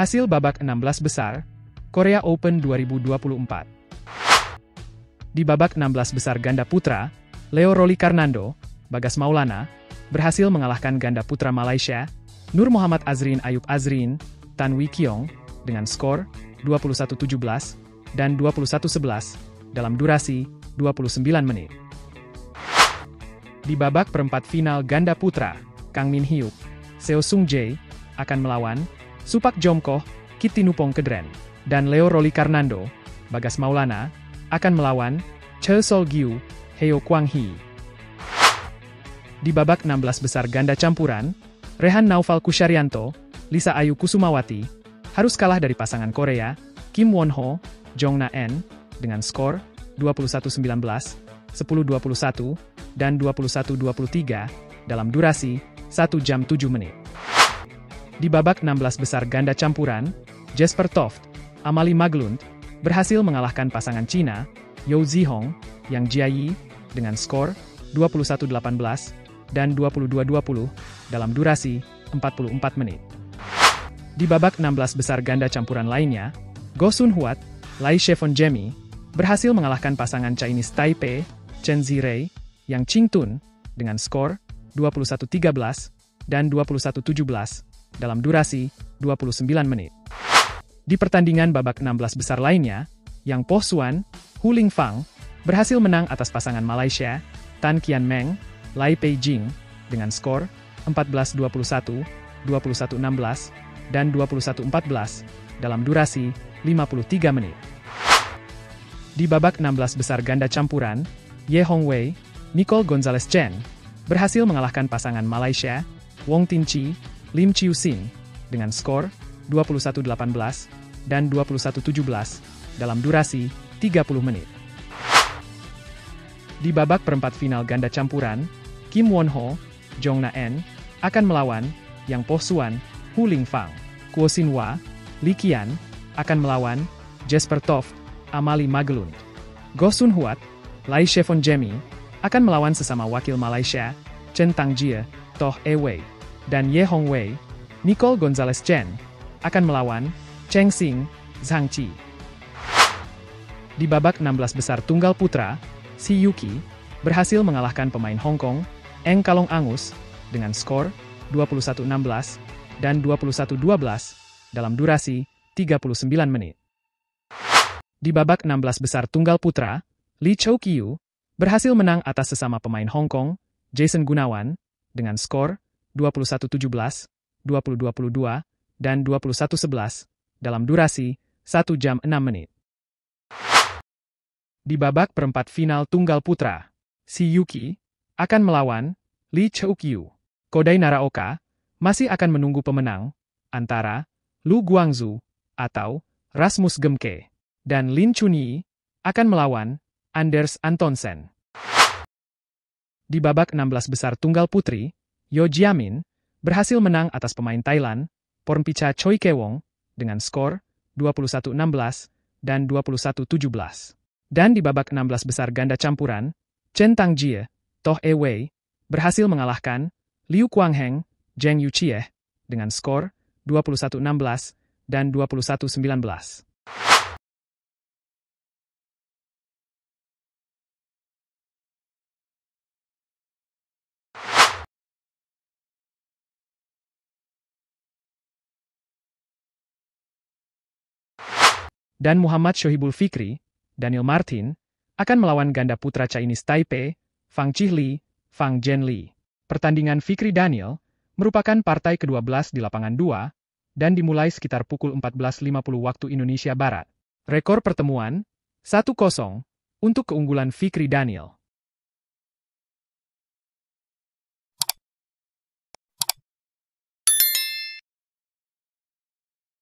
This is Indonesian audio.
Hasil babak 16 besar, Korea Open 2024. Di babak 16 besar ganda putra, Leo Roli Karnando, Bagas Maulana, berhasil mengalahkan ganda putra Malaysia, Nur Muhammad Azrin Ayub Azrin, Tan Wee Kiong, dengan skor 21-17 dan 21-11 dalam durasi 29 menit. Di babak perempat final ganda putra, Kang Min Hyuk, Seo Sung Jae, akan melawan Supak Jomkoh, Kitinupong Kedren, dan Leo Roli Karnando, Bagas Maulana, akan melawan Che Sol Gyu, Heo Kwang Hee. Di babak 16 besar ganda campuran, Rehan Naufal Kusyarianto, Lisa Ayu Kusumawati, harus kalah dari pasangan Korea, Kim Won Ho, Jong Na En, dengan skor 21-19, 10-21, dan 21-23, dalam durasi 1 jam 7 menit. Di babak 16 besar ganda campuran, Jesper Toft, Amali Maglund, berhasil mengalahkan pasangan Cina, Yao Zihong, Yang Jiayi, dengan skor 21-18 dan 22-20 dalam durasi 44 menit. Di babak 16 besar ganda campuran lainnya, Go Sun Huat, Lai Shevon Jemi, berhasil mengalahkan pasangan Chinese Taipei, Chen Zirei, Yang Qing Tun, dengan skor 21-13 dan 21-17 dalam durasi 29 menit. Di pertandingan babak 16 besar lainnya, Yang Po Suan, Hu Ling Fang, berhasil menang atas pasangan Malaysia, Tan Kian Meng, Lai Pei Jing, dengan skor 14-21, 21-16, dan 21-14 dalam durasi 53 menit. Di babak 16 besar ganda campuran, Ye Hong Wei, Nicole Gonzalez Chen, berhasil mengalahkan pasangan Malaysia, Wong Tin Chi, Lim Chiu Sin dengan skor 21-18 dan 21-17 dalam durasi 30 menit. Di babak perempat final ganda campuran, Kim Won Ho, Jong Na En, akan melawan Yang Po Suan, Hu Ling Fang, Kuo Sin Hwa, Li Qian, akan melawan Jesper Toft, Amali Magelund. Go Sun Huat, Lai Shevon Jemi, akan melawan sesama wakil Malaysia, Chen Tangjie, Toh E Wei dan Ye Hong Wei, Nicole Gonzalez Chen, akan melawan Cheng Xing, Zhang Qi. Di babak 16 besar tunggal putra, Si Yuki berhasil mengalahkan pemain Hong Kong, Eng Kalong Angus, dengan skor 21-16 dan 21-12 dalam durasi 39 menit. Di babak 16 besar tunggal putra, Lee Chow Kiu berhasil menang atas sesama pemain Hong Kong, Jason Gunawan, dengan skor 21-17, 20-22, dan 21-11 dalam durasi 1 jam 6 menit. Di babak perempat final tunggal putra, si Yuki akan melawan Lee Cheuk-yu. Kodai Naraoka masih akan menunggu pemenang antara Lu Guangzhou atau Rasmus Gemke dan Lin Chunyi akan melawan Anders Antonsen. Di babak 16 besar tunggal putri, Yo Jiamin berhasil menang atas pemain Thailand, Pornpicha Choi Kewong, dengan skor 21-16 dan 21-17. Dan di babak 16 besar ganda campuran, Chen Tangjie, Toh E Wei, berhasil mengalahkan Liu Kuangheng, Zheng Yuchie, dengan skor 21-16 dan 21-19. Dan Muhammad Shohibul Fikri, Daniel Martin, akan melawan ganda putra Chinese Taipei, Fang Chihli, Fang Zhenli. Pertandingan Fikri Daniel merupakan partai ke-12 di lapangan 2 dan dimulai sekitar pukul 14.50 waktu Indonesia Barat. Rekor pertemuan 1-0 untuk keunggulan Fikri Daniel.